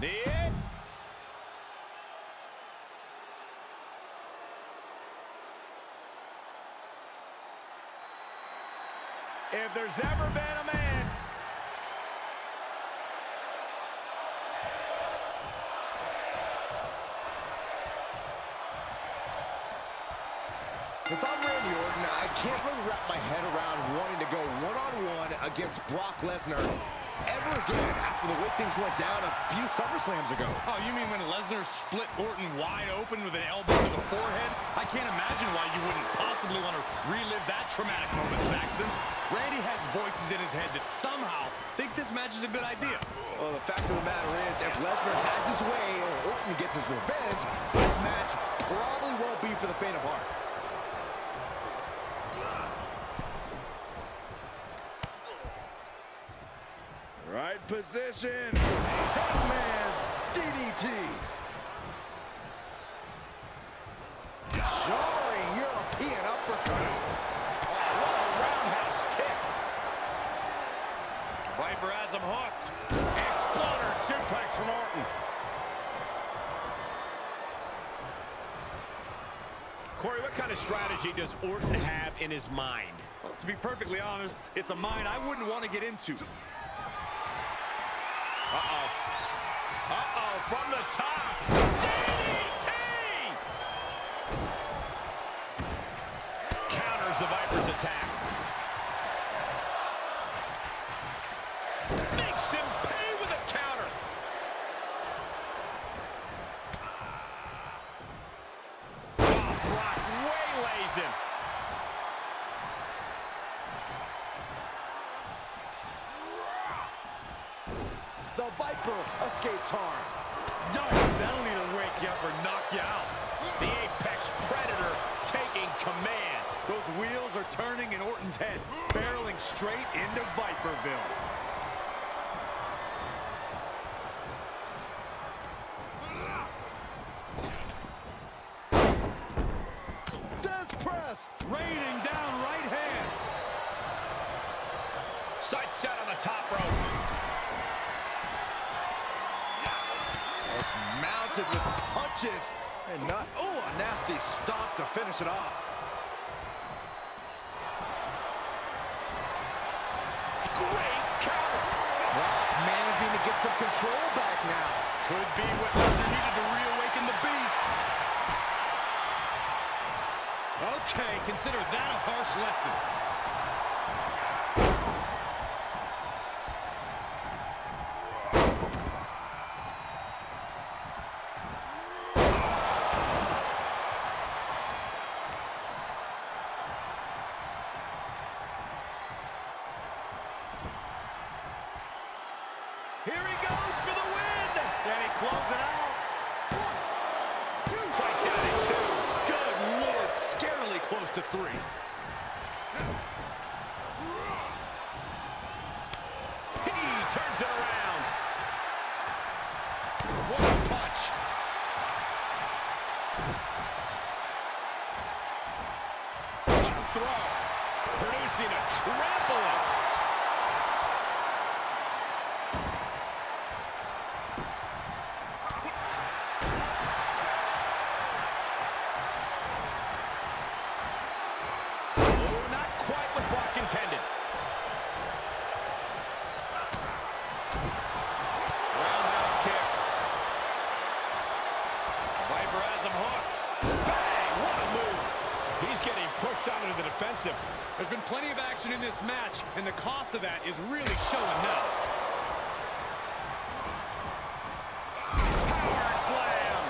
If there's ever been a man If I'm Randy Orton, I can't really wrap my head around wanting to go one-on-one -on -one against Brock Lesnar ever again after the way things went down a few SummerSlams ago. Oh, you mean when Lesnar split Orton wide open with an elbow to the forehead? I can't imagine why you wouldn't possibly want to relive that traumatic moment, Saxton. Randy has voices in his head that somehow think this match is a good idea. Well, the fact of the matter is, if Lesnar has his way or Orton gets his revenge, this match probably won't be for the faint of heart. Right position. Hangman's DDT. Jarring European uppercut. Oh, what a roundhouse kick. Viper has him hooked. Exploder suplex from Orton. Corey, what kind of strategy does Orton have in his mind? Well, to be perfectly honest, it's a mind I wouldn't want to get into. Uh-oh. Uh-oh, from the top. DDT! Counters the Viper's attack. Makes him pay with a counter. Oh, Brock waylays him. The Viper escapes harm. Yikes, that'll either wake you up or knock you out. The Apex Predator taking command. Those wheels are turning in Orton's head, barreling straight into Viperville. Death press. Raining down right hands. Sight set on the top rope. Mounted with punches and not, oh, a nasty stop to finish it off. Great counter. Brock managing to get some control back now. Could be what Lesnar needed to reawaken the beast. Okay, consider that a harsh lesson. Here he goes for the win. Can he close it out? Two fights out in two. Good lord, scarily close to three. He turns it around. What a punch. What a throw. Producing a trampoline. Oh, not quite what Brock intended. Roundhouse kick. Viper has him hooked. Bang! What a move. He's getting pushed out into the defensive. There's been plenty of action in this match, and the cost of that is really showing now. Power slam.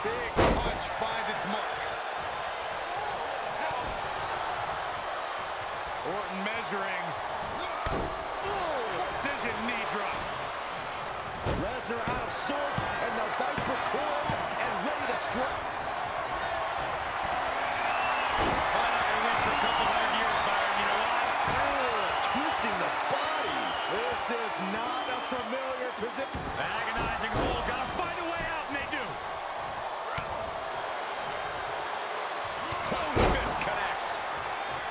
Big punch finds its mark. Orton measuring. Lesnar out of sorts, and the Viper poised and ready to strike. Probably not gonna win for a couple hundred years, Byron. You know why? Ugh, twisting the body. This is not a familiar position. Agonizing hold. Gotta find a way out, and they do. Clone fist connects.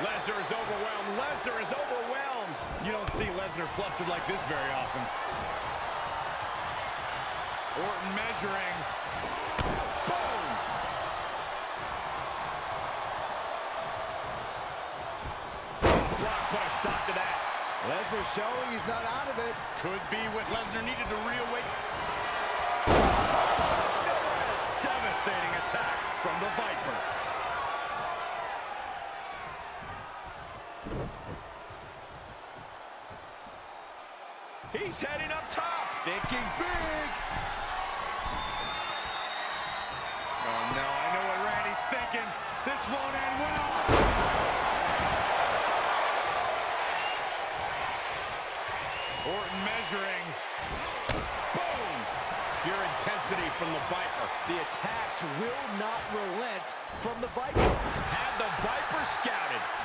Lesnar is overwhelmed. Lesnar is overwhelmed. You don't see Lesnar flustered like this very often. Orton measuring. Boom! Brock put a stop to that. Lesnar showing he's not out of it. Could be what Lesnar needed to reawaken. Devastating attack from the Viper. He's heading up top. Thinking big. Oh, no, I know what Randy's thinking. This won't end well. Orton measuring. Boom! Pure intensity from the Viper. The attacks will not relent from the Viper. Had the Viper scouted.